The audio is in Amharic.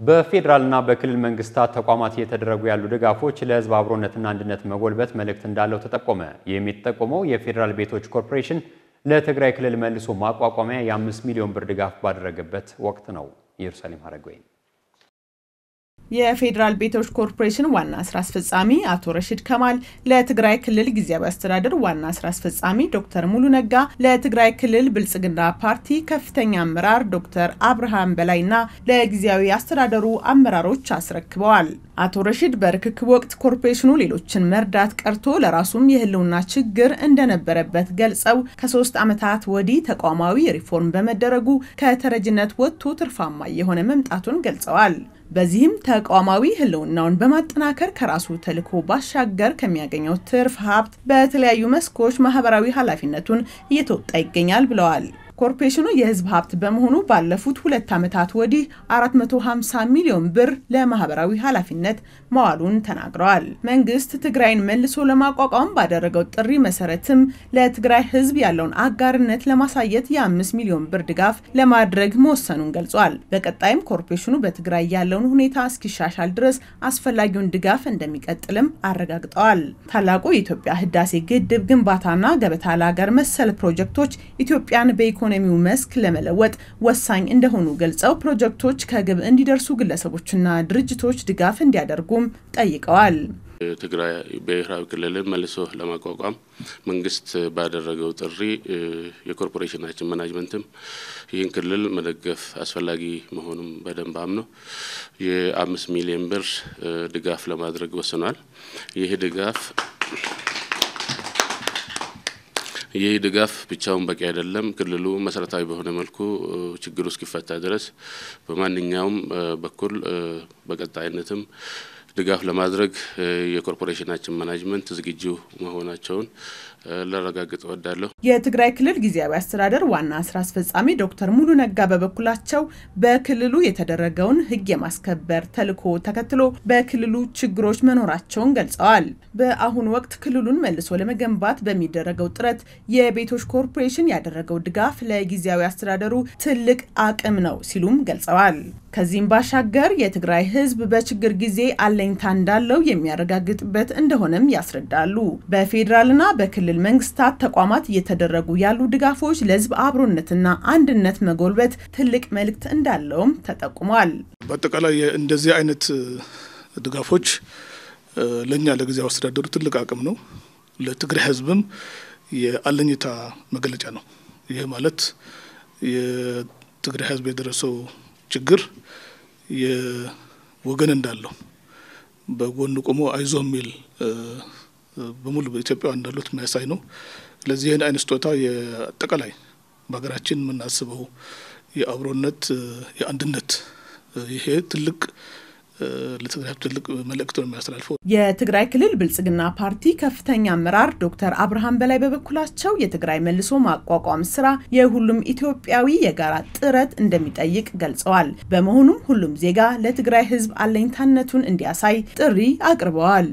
በፌዴራልና በክልል መንግስታት ተቋማት እየተደረጉ ያሉ ድጋፎች ለሕዝብ አብሮነትና አንድነት መጎልበት መልእክት እንዳለው ተጠቆመ። ይህም የተጠቆመው የፌዴራል ቤቶች ኮርፖሬሽን ለትግራይ ክልል መልሶ ማቋቋሚያ የአምስት ሚሊዮን ብር ድጋፍ ባደረገበት ወቅት ነው። ኢየሩሳሌም ሀረገወይን የፌዴራል ቤቶች ኮርፖሬሽን ዋና ስራ አስፈጻሚ አቶ ረሽድ ከማል ለትግራይ ክልል ጊዜያዊ አስተዳደር ዋና ስራ አስፈጻሚ ዶክተር ሙሉ ነጋ፣ ለትግራይ ክልል ብልጽግና ፓርቲ ከፍተኛ አመራር ዶክተር አብርሃም በላይና ለጊዜያዊ አስተዳደሩ አመራሮች አስረክበዋል። አቶ ረሽድ በርክክብ ወቅት ኮርፖሬሽኑ ሌሎችን መርዳት ቀርቶ ለራሱም የህልውና ችግር እንደነበረበት ገልጸው ከሶስት ዓመታት ወዲህ ተቋማዊ ሪፎርም በመደረጉ ከተረጅነት ወጥቶ ትርፋማ የሆነ መምጣቱን ገልጸዋል። በዚህም ተቋማዊ ህልውናውን በማጠናከር ከራሱ ተልዕኮ ባሻገር ከሚያገኘው ትርፍ ሀብት በተለያዩ መስኮች ማህበራዊ ኃላፊነቱን እየተወጣ ይገኛል ብለዋል። ኮርፖሬሽኑ የህዝብ ሀብት በመሆኑ ባለፉት ሁለት ዓመታት ወዲህ 450 ሚሊዮን ብር ለማህበራዊ ኃላፊነት መዋሉን ተናግረዋል። መንግስት ትግራይን መልሶ ለማቋቋም ባደረገው ጥሪ መሰረትም ለትግራይ ህዝብ ያለውን አጋርነት ለማሳየት የ5 ሚሊዮን ብር ድጋፍ ለማድረግ መወሰኑን ገልጿል። በቀጣይም ኮርፖሬሽኑ በትግራይ ያለውን ሁኔታ እስኪሻሻል ድረስ አስፈላጊውን ድጋፍ እንደሚቀጥልም አረጋግጠዋል። ታላቁ የኢትዮጵያ ህዳሴ ግድብ ግንባታና ገበታ ለሀገር መሰል ፕሮጀክቶች ኢትዮጵያን በኢኮ ኢኮኖሚው መስክ ለመለወጥ ወሳኝ እንደሆኑ ገልጸው ፕሮጀክቶች ከግብ እንዲደርሱ ግለሰቦችና ድርጅቶች ድጋፍ እንዲያደርጉም ጠይቀዋል። ትግራይ ብሔራዊ ክልልን መልሶ ለማቋቋም መንግስት ባደረገው ጥሪ የኮርፖሬሽናችን ማናጅመንትም ይህን ክልል መደገፍ አስፈላጊ መሆኑን በደንብ አምኖ የአምስት ሚሊዮን ብር ድጋፍ ለማድረግ ወስኗል። ይህ ድጋፍ ይህ ድጋፍ ብቻውን በቂ አይደለም። ክልሉ መሰረታዊ በሆነ መልኩ ችግሩ እስኪፈታ ድረስ በማንኛውም በኩል በቀጣይነትም ድጋፍ ለማድረግ የኮርፖሬሽናችን management ዝግጁ መሆናቸውን ላረጋግጥ እወዳለሁ። የትግራይ ክልል ጊዜያዊ አስተዳደር ዋና ስራ አስፈጻሚ ዶክተር ሙሉ ነጋ በበኩላቸው በክልሉ የተደረገውን ሕግ የማስከበር ተልዕኮ ተከትሎ በክልሉ ችግሮች መኖራቸውን ገልጸዋል። በአሁኑ ወቅት ክልሉን መልሶ ለመገንባት በሚደረገው ጥረት የቤቶች ኮርፖሬሽን ያደረገው ድጋፍ ለጊዜያዊ አስተዳደሩ ትልቅ አቅም ነው ሲሉም ገልጸዋል። ከዚህም ባሻገር የትግራይ ሕዝብ በችግር ጊዜ አለኝታ እንዳለው የሚያረጋግጥበት እንደሆነም ያስረዳሉ። በፌዴራልና በክልል መንግስታት ተቋማት እየተደረጉ ያሉ ድጋፎች ለህዝብ አብሮነትና አንድነት መጎልበት ትልቅ መልእክት እንዳለውም ተጠቁሟል። በአጠቃላይ እንደዚህ አይነት ድጋፎች ለእኛ ለጊዜያዊ አስተዳደሩ ትልቅ አቅም ነው። ለትግራይ ህዝብም የአለኝታ መገለጫ ነው። ይህ ማለት የትግራይ ህዝብ የደረሰው ችግር የወገን እንዳለው በጎን ቆሞ አይዞ የሚል በሙሉ በኢትዮጵያ እንዳሉት የሚያሳይ ነው። ስለዚህ ይህን አይነት ስጦታ የአጠቃላይ በሀገራችን የምናስበው የአብሮነት የአንድነት ይሄ ትልቅ ለትግራይ ትልቅ መልእክት ነው የሚያስተላልፈው። የትግራይ ክልል ብልጽግና ፓርቲ ከፍተኛ አመራር ዶክተር አብርሃም በላይ በበኩላቸው የትግራይ መልሶ ማቋቋም ስራ የሁሉም ኢትዮጵያዊ የጋራ ጥረት እንደሚጠይቅ ገልጸዋል። በመሆኑም ሁሉም ዜጋ ለትግራይ ህዝብ አለኝታነቱን እንዲያሳይ ጥሪ አቅርበዋል።